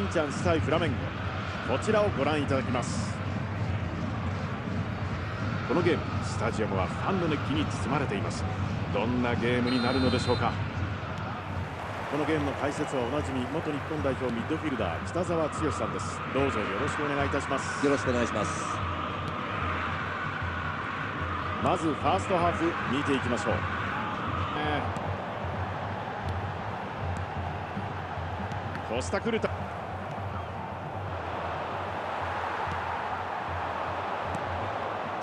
ンチャンス対フラメンゴこちらをご覧いただきます。このゲームスタジアムはファンの熱気に包まれています。どんなゲームになるのでしょうか。このゲームの解説はおなじみ元日本代表ミッドフィルダー北澤剛さんです。どうぞよろしくお願いいたします。よろしくお願いします。まずファーストハーフ見ていきましょう、えー、コスタクルタ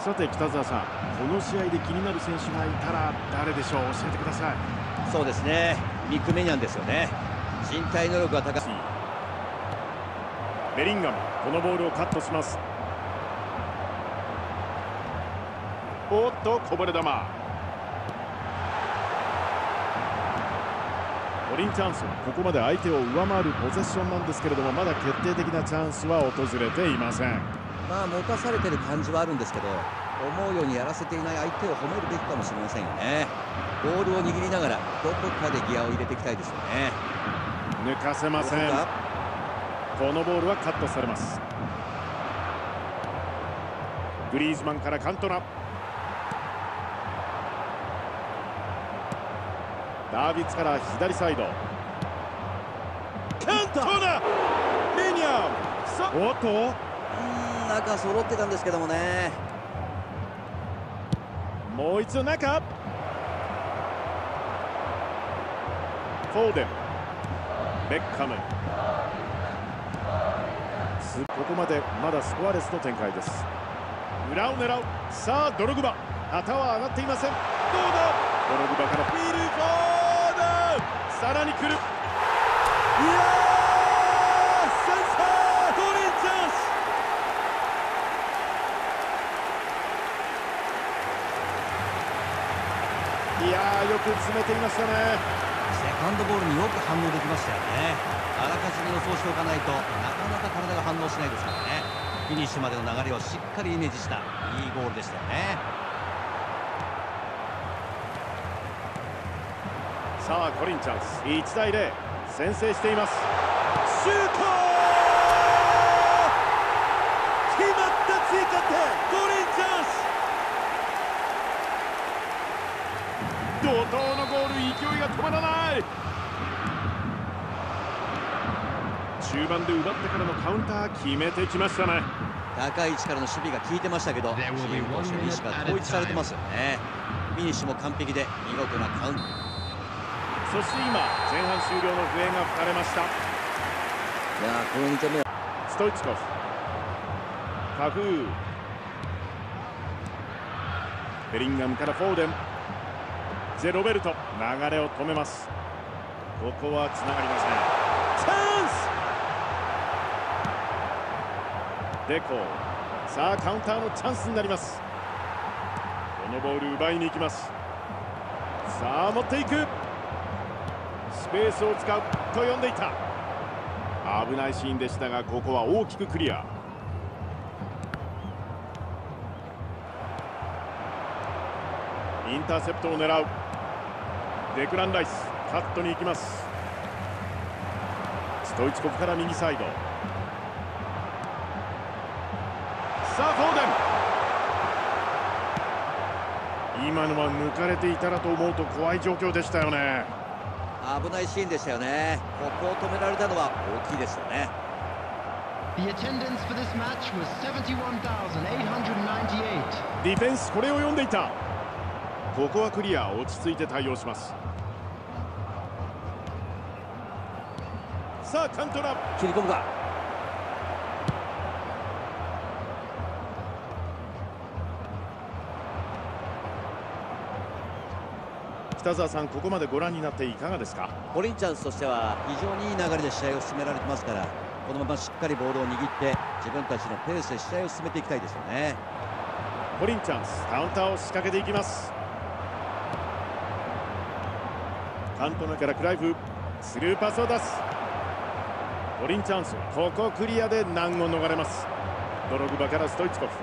さて北澤さんこの試合で気になる選手がいたら誰でしょう？教えてください。そうですね。ミック・メニャンですよね。身体能力が高い。ベリンガムこのボールをカットします。おっとこぼれ球。コリンチャンスここまで相手を上回るポゼッションなんですけれどもまだ決定的なチャンスは訪れていませんまあ持たされてる感じはあるんですけど思うようにやらせていない相手を褒めるべきかもしれませんよね。ボールを握りながらどこかでギアを入れていきたいですよね。抜かせません。このボールはカットされます。グリーズマンからカントナ。ダービッツから左サイド。カントナ。メニャンおっと。うん中揃ってたんですけどもね。もう一度中。フォーデン。ベッカム。ここまでまだスコアレスの展開です。裏を狙う。さあドログバ。旗は上がっていません。どうだ？ドログバからフィル・フォーデン。さらに来る。いやー先制コリンチャンスいやーよく詰めていましたね。セカンドボールによく反応できましたよね。あらかじめ予想しておかないとなかなか体が反応しないですからね。フィニッシュまでの流れをしっかりイメージしたいいゴールでしたよね。さあコリンチャンス。1対0先制しています。シュート決まった追加点コリンチャンス怒涛のゴール勢いが止まらない。中盤で奪ってからのカウンター決めてきましたね。高い位置からの守備が効いてましたけどチームの守備意識が統一されてますよね。フィニッシュも完璧で見事なカウントそして今前半終了の笛が吹かれました。いやこの2点目は。ストイチコフカフー。ベリンガムからフォーデンゼロベルト流れを止めます。ここはつながりません。チャンス!デコさあカウンターのチャンスになります。このボール奪いに行きます。さあ持っていく。スペースを使うと呼んでいた。危ないシーンでしたがここは大きくクリア。インターセプトを狙う。デクラン・ライスカットに行きます。ストイチコフから右サイド。さあフォーデン。今のは抜かれていたらと思うと怖い状況でしたよね。危ないシーンでしたよね。ここを止められたのは大きいですよね。The attendance for this match was 71,898. ディフェンスこれを読んでいたここはクリア落ち着いて対応します。さあカントラ。切り込むか。北澤さんここまでご覧になっていかがですか？コリンチャンスとしては非常にいい流れで試合を進められてますからこのまましっかりボールを握って自分たちのペースで試合を進めていきたいですよね。コリンチャンスカウンターを仕掛けていきますカントナからクライフスルーパスを出す。コリンチャンスここクリアで難を逃れます。ドログバからストイチコフ。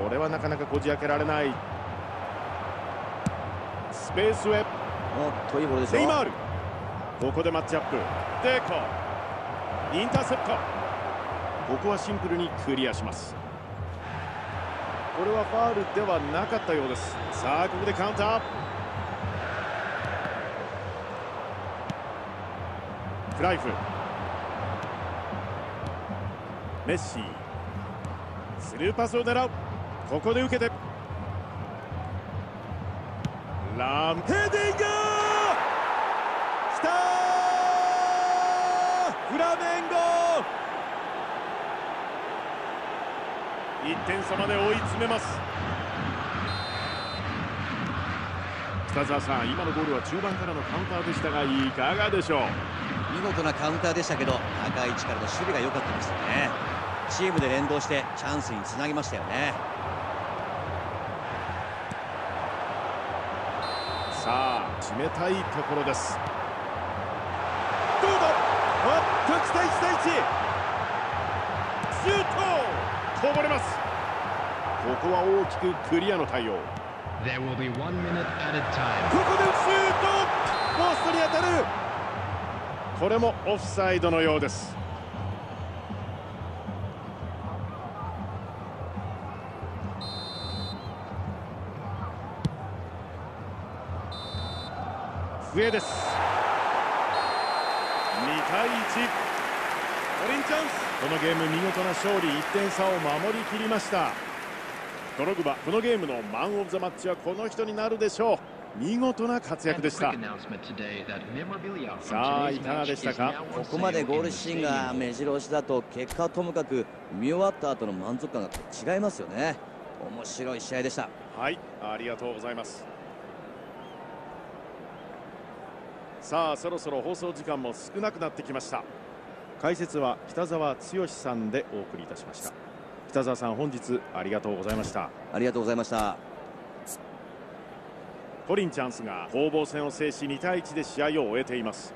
これはなかなかこじ開けられない。スペースへ。おっといいボールですよ。ネイマール。ここでマッチアップ。デコ。インターセプト。ここはシンプルにクリアします。これはファールではなかったようです。さあここでカウンタークライフ。メッシ。スルーパスを狙う。ここで受けて。ランヘディング！きたフラメンゴ！1点差まで追い詰めます。北澤さん今のゴールは中盤からのカウンターでしたがいかがでしょう？見事なカウンターでしたけど高い位置からの守備が良かったですよね。チームで連動してチャンスにつなぎましたよね。さあ決めたいところです。どうだ？あっと1対1対1シュート！こぼれます。ここは大きくクリアの対応。There will be one minute added time. ここでシュート！ポストに当たるこれもオフサイドのようです。笛です。2対1オリンチャンス。このゲーム見事な勝利。1点差を守りきりました。ドログバこのゲームのマン・オブ・ザ・マッチはこの人になるでしょう。見事な活躍でした。さあいかがでしたか？ここまでゴールシーンが目白押しだと結果はともかく見終わった後の満足感が違いますよね。面白い試合でした。はいありがとうございます。さあそろそろ放送時間も少なくなってきました。解説は北澤剛さんでお送りいたしました。北澤さん本日ありがとうございました。ありがとうございましたコリンチャンスが攻防戦を制し2対1で試合を終えています。